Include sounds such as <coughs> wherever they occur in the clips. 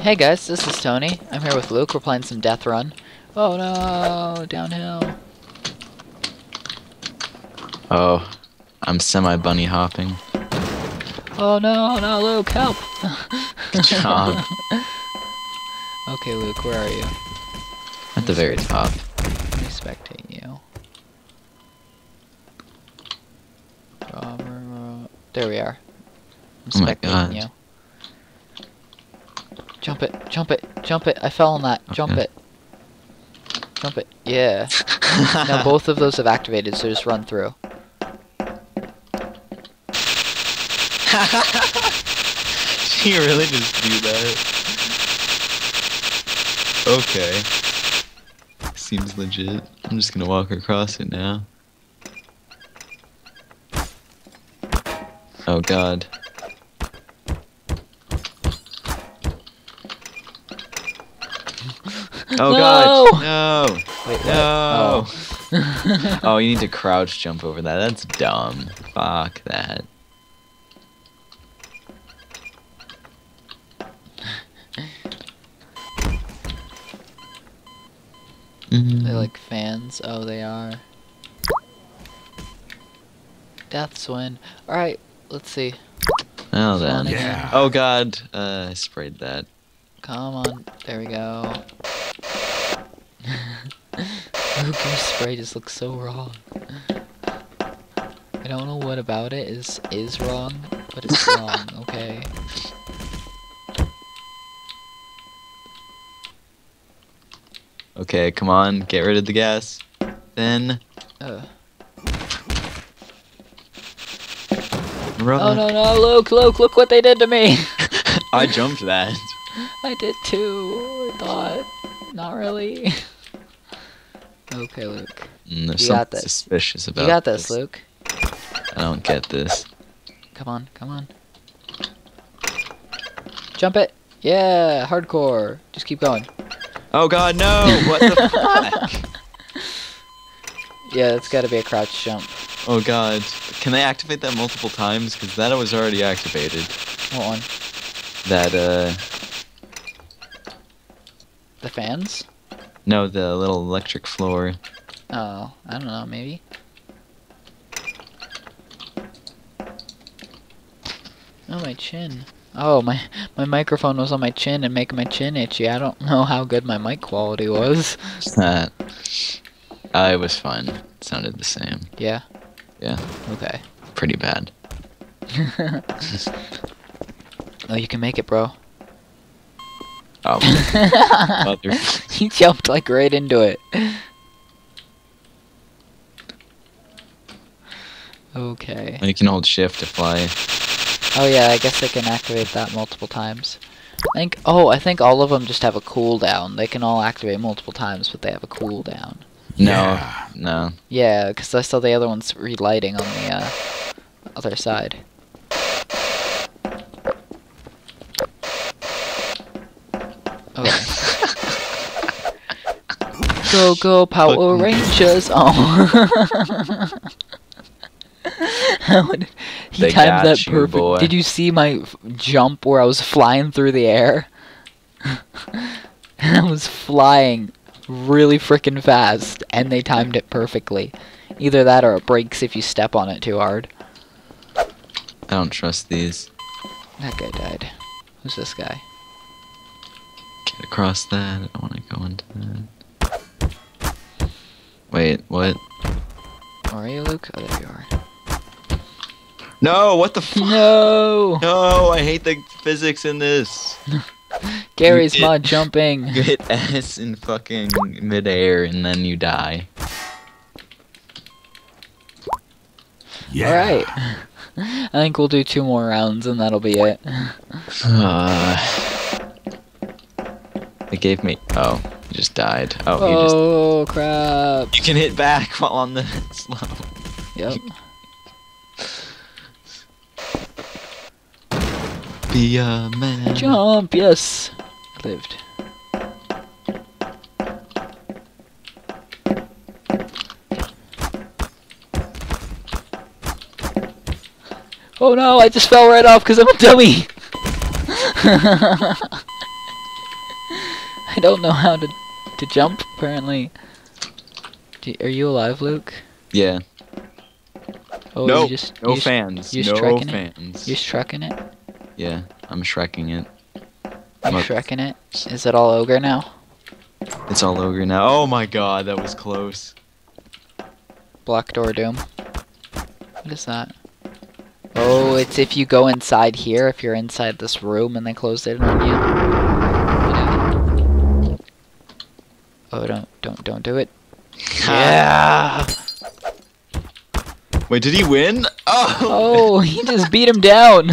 Hey guys, this is Tony. I'm here with Luke. We're playing some Death Run. Oh no, downhill. Oh, I'm semi bunny hopping. Oh no, no, Luke, help! Good job. <laughs> okay, Luke, where are you? At the very top. Let me spectate you. There we are. I'm Oh my spectating God. you. Jump it, jump it, jump it. I fell on that. Jump it. Jump it. Yeah. now <laughs> both of those have activated, so just run through. <laughs> she really just do that. Okay. Seems legit. I'm just gonna walk across it now. Oh god. Oh god! No! Wait. No! Oh. <laughs> Oh, you need to crouch jump over that. That's dumb. Fuck that. They like fans. Oh, they are. Death's win. Alright, let's see. Oh then. Yeah. Oh god, uh, I sprayed that. Come on. There we go. Your spray just looks so wrong. I don't know what about it is is wrong, but it's <laughs> wrong, okay? Okay, come on, get rid of the gas. Then Uh. run. Oh no no, Luke, Luke, look what they did to me! <laughs> I jumped that. <laughs> I did too, I thought. Not really. Okay, Luke. Mm, there's You got this. suspicious about You got this, Luke. I don't get this. Come on, come on. Jump it! Yeah, hardcore. Just keep going. Oh god, no! What the <laughs> fuck? Yeah, it's gotta be a crouch jump. Oh god. Can they activate that multiple times? Because that was already activated. What one? That, uh... The fans? No, the little electric floor. Oh, I don't know, maybe. Oh, my chin. Oh, my my microphone was on my chin and making my chin itchy. I don't know how good my mic quality was. That. Uh, it was fine. It sounded the same. Yeah? Yeah. Okay. Pretty bad. <laughs> Oh, you can make it, bro. Oh. <laughs> Mother- <laughs> he jumped like right into it. Okay. you can hold shift to fly. Oh yeah, I guess they can activate that multiple times. I think. Oh, I think all of them just have a cooldown. They can all activate multiple times, but they have a cooldown. No. Yeah. No. Yeah, because I saw the other ones relighting on the uh, other side. Okay. Go go Power Rangers! <laughs> Oh. <laughs> He They timed that you, perfect. boy. Did you see my f- jump where I was flying through the air? <laughs> I was flying really freaking fast, and they timed it perfectly. Either that or it breaks if you step on it too hard. I don't trust these. That guy died. Who's this guy? Get across that. I don't want to go into that. Wait, what? Are you, Luke? Oh, there you are. No, what the fuck? No! No, I hate the physics in this. <laughs> Garry's did- mod jumping. You hit S in fucking midair and then you die. Yeah. Alright. <laughs> I think we'll do two more rounds and that'll be it. Uh, it gave me. Oh, he just died. Oh, you just. Oh, crap. You can hit back while on the <laughs> slow. Yep. Be a man. Jump, yes. Lived. Oh no, I just fell right off because I'm a dummy. <laughs> I don't know how to to jump. Apparently. Do, are you alive, Luke? Yeah. Oh, no, you just no you just, fans. you no just trekking it? fans. You're shrekking it. Yeah, I'm shrekking it. You're Look. shrekking it. Is it all ogre now? It's all over now. Oh my god, that was close. Black door doom. What is that? Oh, it's if you go inside here, if you're inside this room and they close it on you. Yeah. Oh, don't, don't, don't do it. Yeah. Wait, did he win? Oh, Oh, he just beat him down.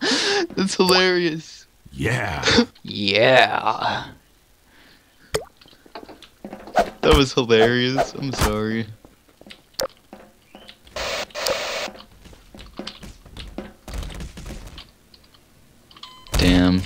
<laughs> that's hilarious. Yeah. Yeah. That was hilarious. I'm sorry. Damn.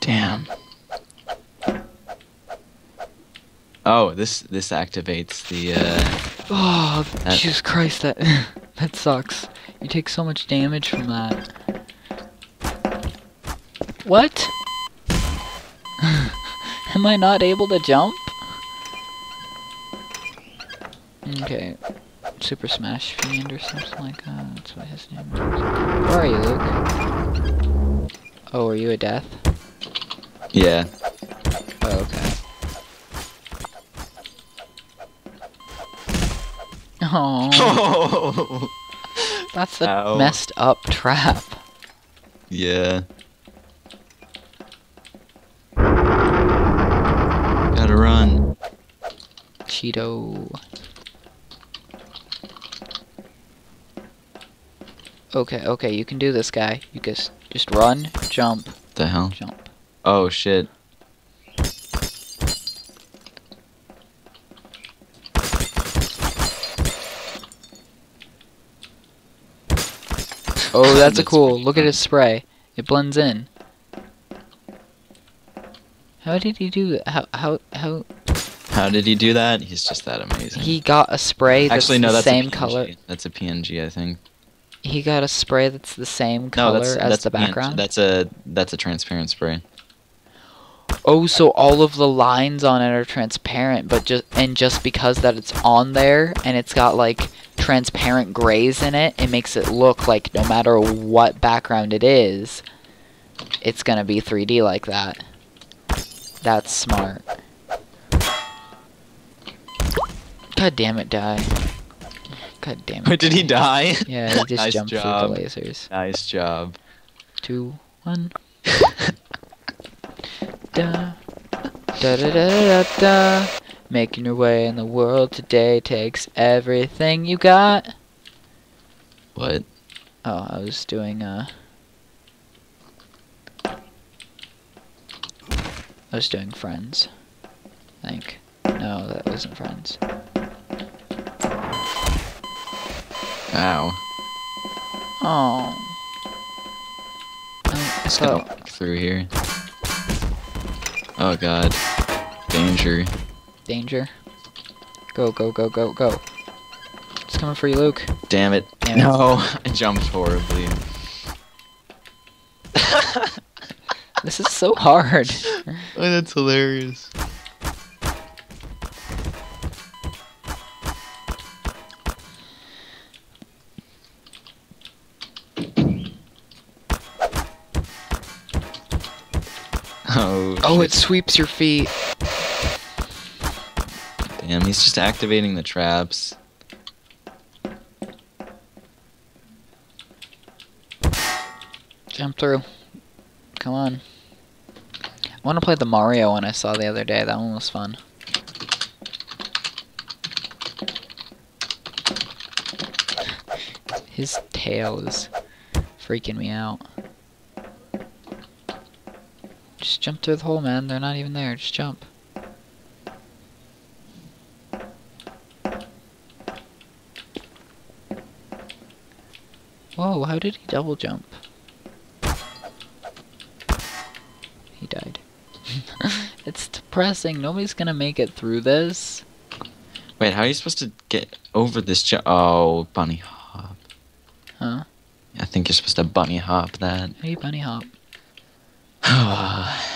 Damn. Oh, this this activates the uh Oh, That- Jesus Christ, that <laughs> that sucks. You take so much damage from that. What? <laughs> Am I not able to jump? Okay. Super Smash Fiend or something like that. That's what his name is. Where are you, Luke? Oh, are you a death? yeah. Oh, that's a Ow. messed up trap. yeah. Gotta run. Cheeto. Okay, okay, you can do this, guy. You just just run, jump, The hell? jump. Oh shit. Oh, <laughs> that's a cool. Look at his spray. It blends in. How did he do that? How how how How did he do that? He's just that amazing. he got a spray that's Actually, no, the that's same color. That's a PNG, I think. He got a spray that's the same No, color that's as that's the PNG. background. That's a that's a transparent spray. Oh, so all of the lines on it are transparent, but just and just because that it's on there and it's got like transparent grays in it, it makes it look like no matter what background it is, it's gonna be 3D like that. That's smart. God damn it, die. God damn it. <laughs> Did he die. Yeah, he <laughs> just Nice jumped job. through the lasers. Nice job. Two, one. <laughs> da, da da da da da. Making your way in the world today takes everything you got. What? Oh, I was doing uh. I was doing Friends. I think. No, that wasn't Friends. Ow. Oh. I Just gonna walk through here. Oh god. Danger. Danger. Go, go, go, go, go. It's coming for you, Luke. Damn it. Damn it. no, <laughs> I jumped horribly. <laughs> This is so hard. <laughs> Oh, that's hilarious. Oh, Oh, shit. it sweeps your feet. Damn, he's just activating the traps. Jump through. Come on. I want to play the Mario one I saw the other day. That one was fun. <laughs> His tail is freaking me out. Just jump through the hole, man. They're not even there. Just jump. Whoa, how did he double jump? He died. <laughs> it's depressing. Nobody's gonna make it through this. Wait, how are you supposed to get over this ju- Oh, bunny hop. Huh? I think you're supposed to bunny hop that. Hey, bunny hop. <sighs>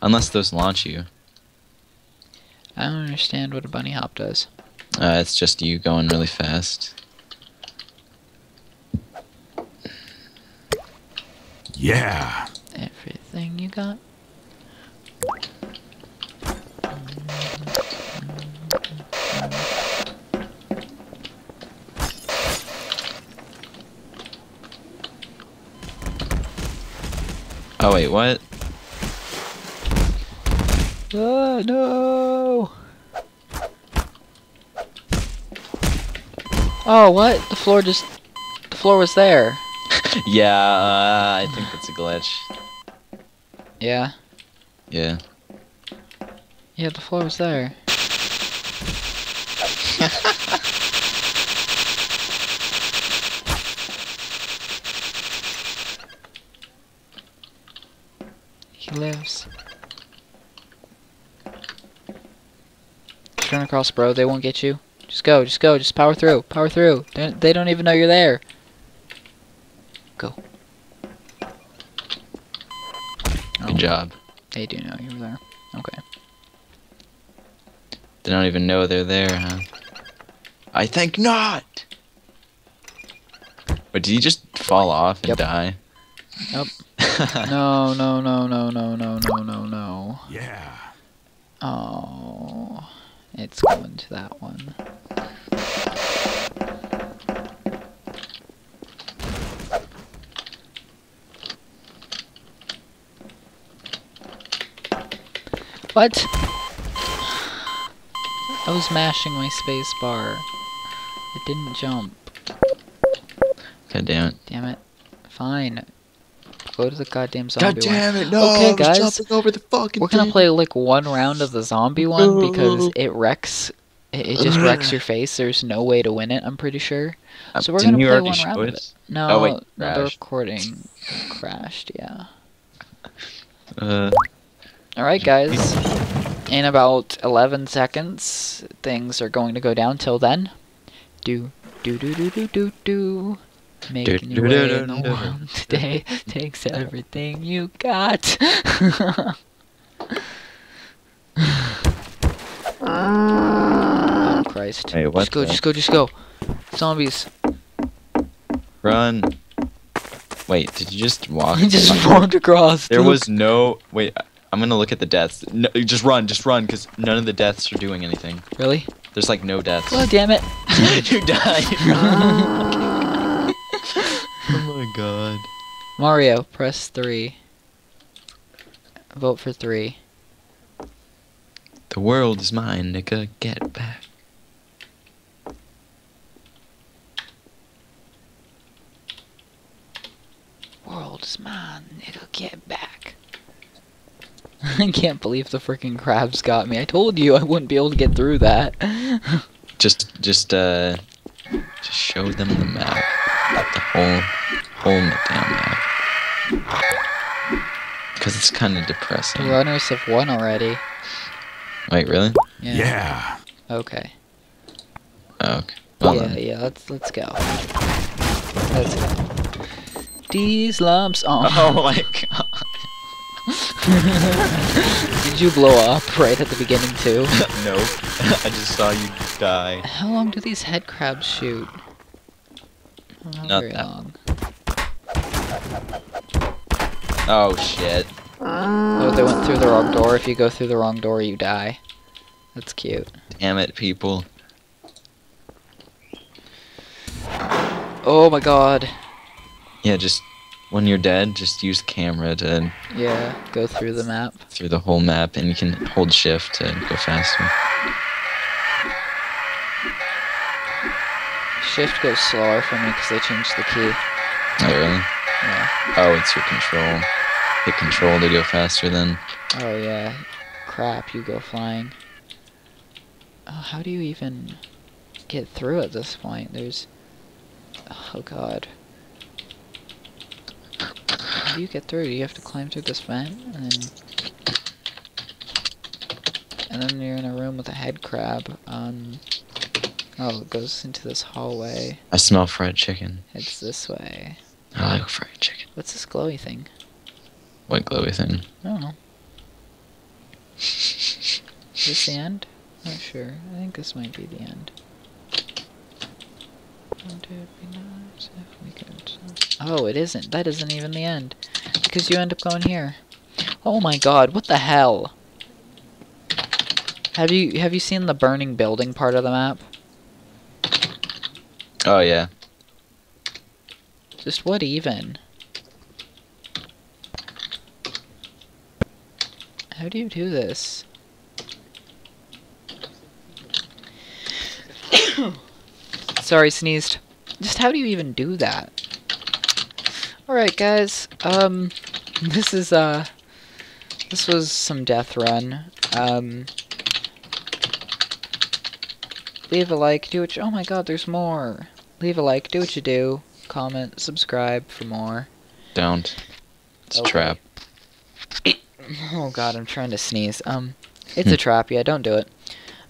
Unless those launch you. I don't understand what a bunny hop does. Uh, it's just you going really fast. Yeah. Everything you got. Oh wait, what? Ah, no! Oh, what? The floor just... The floor was there. <laughs> yeah, uh, I think that's a glitch. Yeah. Yeah. Yeah, the floor was there. <laughs> he lives. Turn across, bro. They won't get you. Just go. Just go. Just power through. Power through. They, they don't even know you're there. Go. Good job. They do know you were there. Okay. They don't even know they're there, huh? I think not. But did he just fall off and Yep. die? Nope. <laughs> No, no, no, no, no, no, no, no, no. Yeah. Oh, it's going to that one. What? I was mashing my space bar. It didn't jump. God damn it. Damn it. Fine. Go to the goddamn zombie God one. damn it, no! Okay, guys. jumping over the fucking We're gonna thing. play like one round of the zombie one because it wrecks. It, it just wrecks your face. There's no way to win it. I'm pretty sure. Uh, So we're didn't gonna play one show round of us? No, Oh, wait, no, the recording crashed. Yeah. Uh, All right, guys. In about 11 seconds, things are going to go down. Till then, do do do do do do do. Making your way in the world today <laughs> takes everything you got. <laughs> oh Christ! Hey, what just go, the- just go, just go. Zombies. run. Wait, did you just walk? He <laughs> just walked across. There dude. was no. Wait, I- I'm gonna look at the deaths. No, just run, just run, because none of the deaths are doing anything. really. There's like no deaths. Oh damn it! <laughs> you died. <laughs> oh my god. Mario, press three. Vote for three. The world is mine, nigga. Get back. World is mine, nigga. Get back. <laughs> I can't believe the freaking crabs got me. I told you I wouldn't be able to get through that. <laughs> Just, just, uh, just show them the map. The whole, whole damn map. Because it's kind of the depressing. runners have won already. Wait, really? Yeah. Yeah. Okay. Oh, okay. Well yeah, then. yeah. Let's let's go. Let's go. These lumps. Oh. <laughs> Oh my god. <laughs> Did you blow up right at the beginning too? <laughs> nope. <laughs> I just saw you die. How long do these head crabs shoot? Not, Not very that- long. Oh shit. Oh, they went through the wrong door. If you go through the wrong door, you die. That's cute. Damn it, people. Oh my god. Yeah, just when you're dead, just use camera to Yeah, go through the map. through the whole map, and you can hold shift to go faster. Shift goes slower for me because they changed the key. Oh really? Yeah. Oh, it's your control. Hit control to go faster. Then Oh yeah. Crap, you go flying. Oh, how do you even get through at this point? There's. Oh god. How do you get through? Do you have to climb through this vent and then. And then you're in a room with a head crab. Um. Oh, it goes into this hallway. I smell fried chicken. It's this way. I like fried chicken. What's this glowy thing? White glowy thing. I don't know. Is this the end? Not sure. I think this might be the end. Wouldn't it be nice if we could- Oh, it isn't. That isn't even the end. Because you end up going here. Oh my god, what the hell? Have you have you seen the burning building part of the map? Oh yeah. Just what even? How do you do this? <coughs> Sorry, sneezed. Just how do you even do that? Alright, guys. Um, this is, uh, this was some death run. Um, leave a like, do what you, oh my god, there's more. Leave a like, do what you do. Comment, subscribe for more. Don't. It's a trap. <coughs> Oh god, I'm trying to sneeze. Um, it's a trap. Yeah, don't do it.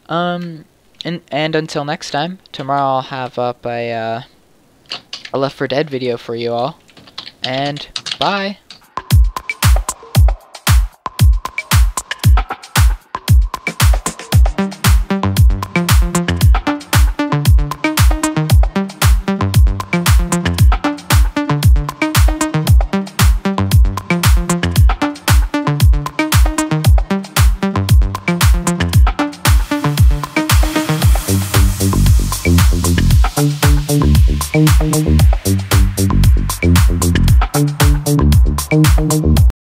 Um, and and until next time, tomorrow I'll have up a uh, a Left 4 Dead video for you all. And bye.